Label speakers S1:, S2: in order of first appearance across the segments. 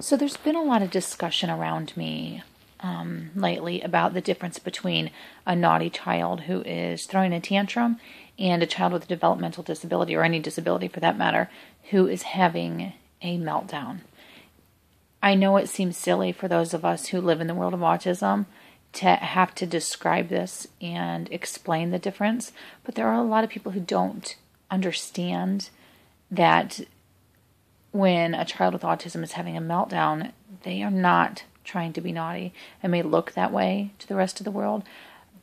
S1: So, there's been a lot of discussion around me um, lately about the difference between a naughty child who is throwing a tantrum and a child with a developmental disability, or any disability for that matter, who is having a meltdown. I know it seems silly for those of us who live in the world of autism to have to describe this and explain the difference, but there are a lot of people who don't understand that when a child with autism is having a meltdown, they are not trying to be naughty. It may look that way to the rest of the world,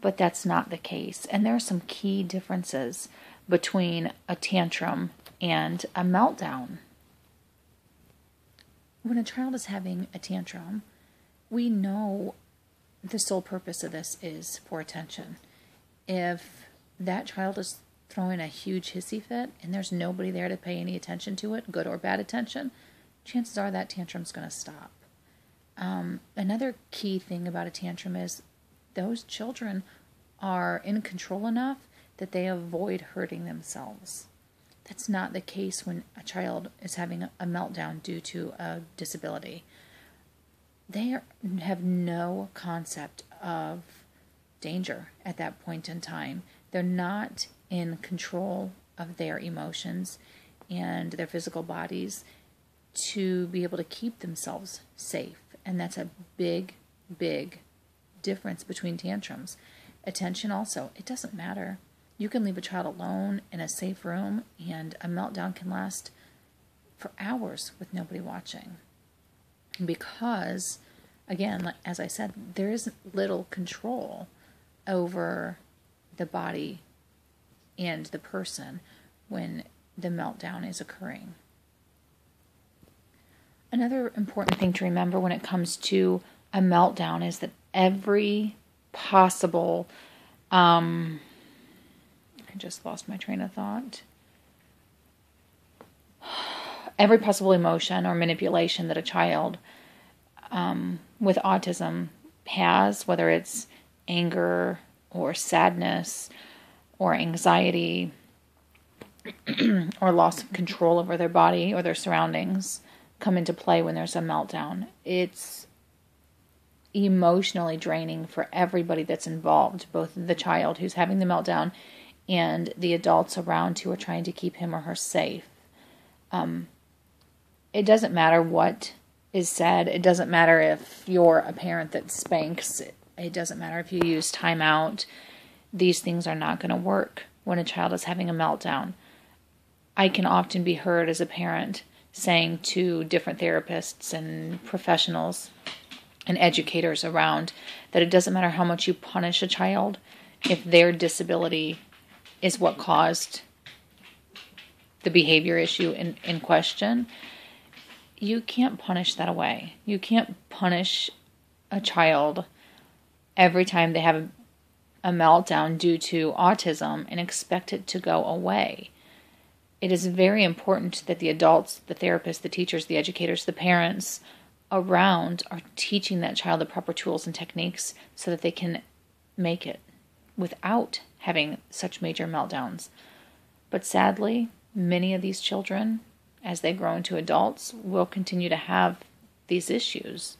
S1: but that's not the case. And there are some key differences between a tantrum and a meltdown. When a child is having a tantrum, we know the sole purpose of this is for attention. If that child is throwing a huge hissy fit and there's nobody there to pay any attention to it, good or bad attention, chances are that tantrum's going to stop. Um, another key thing about a tantrum is those children are in control enough that they avoid hurting themselves. That's not the case when a child is having a meltdown due to a disability. They are, have no concept of danger at that point in time. They're not in control of their emotions and their physical bodies to be able to keep themselves safe. And that's a big, big difference between tantrums. Attention, also, it doesn't matter. You can leave a child alone in a safe room, and a meltdown can last for hours with nobody watching. Because, again, as I said, there is little control over the body and the person when the meltdown is occurring. Another important thing to remember when it comes to a meltdown is that every possible um I just lost my train of thought. Every possible emotion or manipulation that a child um, with autism has, whether it's anger or sadness or anxiety or loss of control over their body or their surroundings, come into play when there's a meltdown. It's emotionally draining for everybody that's involved, both the child who's having the meltdown and the adults around who are trying to keep him or her safe. Um, it doesn't matter what is said. It doesn't matter if you're a parent that spanks. It doesn't matter if you use timeout. These things are not going to work when a child is having a meltdown. I can often be heard as a parent saying to different therapists and professionals and educators around that it doesn't matter how much you punish a child if their disability is what caused the behavior issue in, in question, you can't punish that away. You can't punish a child every time they have a, a meltdown due to autism and expect it to go away it is very important that the adults, the therapists, the teachers, the educators, the parents around are teaching that child the proper tools and techniques so that they can make it without having such major meltdowns. But sadly, many of these children, as they grow into adults, will continue to have these issues,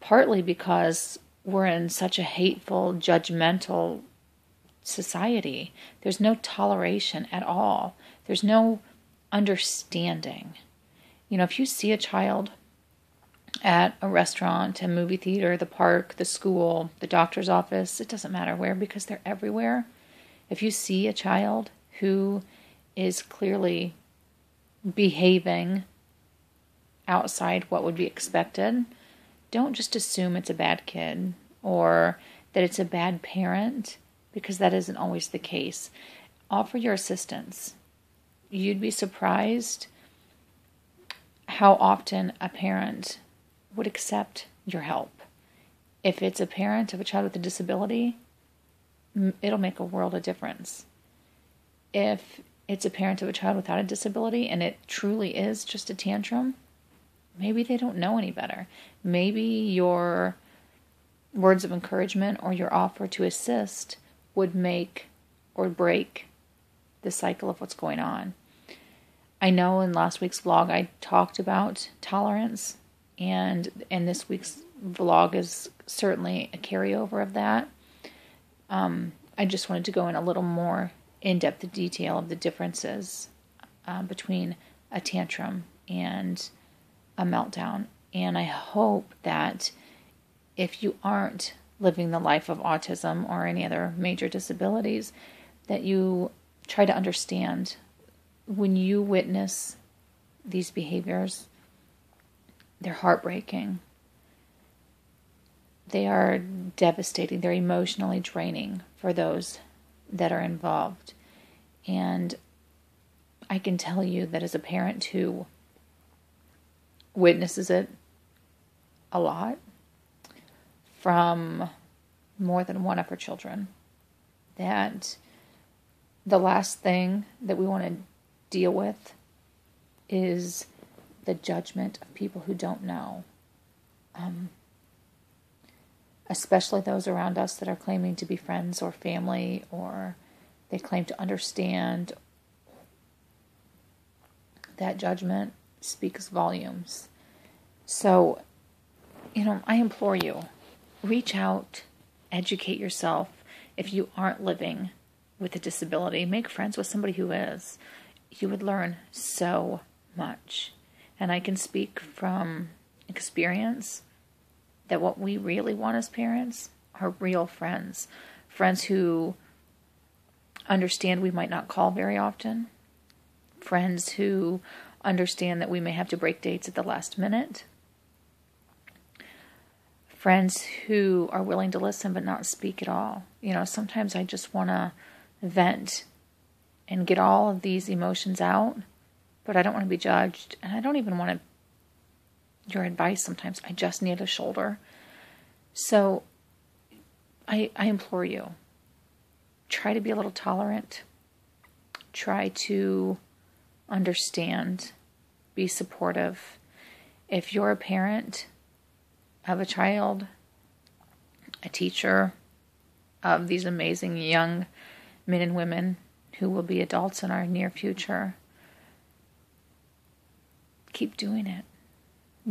S1: partly because we're in such a hateful, judgmental society. There's no toleration at all there's no understanding. You know, if you see a child at a restaurant, a movie theater, the park, the school, the doctor's office, it doesn't matter where because they're everywhere. If you see a child who is clearly behaving outside what would be expected, don't just assume it's a bad kid or that it's a bad parent because that isn't always the case. Offer your assistance you'd be surprised how often a parent would accept your help. If it's a parent of a child with a disability, it'll make a world of difference. If it's a parent of a child without a disability and it truly is just a tantrum, maybe they don't know any better. Maybe your words of encouragement or your offer to assist would make or break the cycle of what's going on. I know in last week's vlog I talked about tolerance and and this week's vlog is certainly a carryover of that. Um, I just wanted to go in a little more in depth detail of the differences uh, between a tantrum and a meltdown. And I hope that if you aren't living the life of autism or any other major disabilities, that you try to understand when you witness these behaviors, they're heartbreaking. They are devastating. They're emotionally draining for those that are involved. And I can tell you that as a parent who witnesses it a lot from more than one of her children, that the last thing that we want to deal with is the judgment of people who don't know. Um, especially those around us that are claiming to be friends or family or they claim to understand. That judgment speaks volumes. So, you know, I implore you reach out, educate yourself. If you aren't living with a disability, make friends with somebody who is. You would learn so much. And I can speak from experience that what we really want as parents are real friends. Friends who understand we might not call very often. Friends who understand that we may have to break dates at the last minute. Friends who are willing to listen but not speak at all. You know, sometimes I just want to vent and get all of these emotions out, but I don't want to be judged and I don't even want to your advice sometimes. I just need a shoulder. So I I implore you try to be a little tolerant. Try to understand, be supportive. If you're a parent of a child, a teacher of these amazing young men and women who will be adults in our near future, keep doing it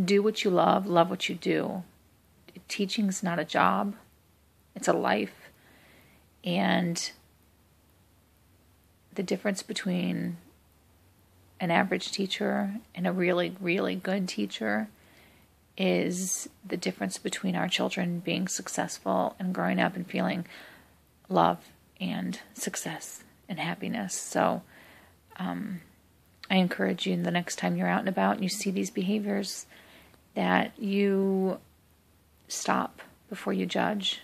S1: do what you love, love what you do. Teaching is not a job, it's a life. And the difference between an average teacher and a really, really good teacher is the difference between our children being successful and growing up and feeling love and success and happiness. So, um, I encourage you the next time you're out and about and you see these behaviors, that you stop before you judge.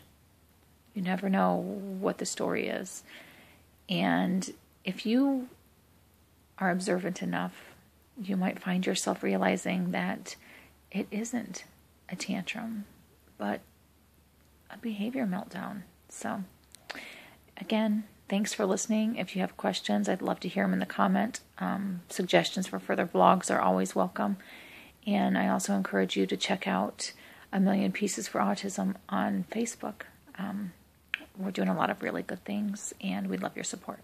S1: You never know what the story is. And if you are observant enough, you might find yourself realizing that it isn't a tantrum, but a behavior meltdown. So, again, thanks for listening. If you have questions, I'd love to hear them in the comment. Um, suggestions for further vlogs are always welcome. And I also encourage you to check out A Million Pieces for Autism on Facebook. Um, we're doing a lot of really good things, and we'd love your support.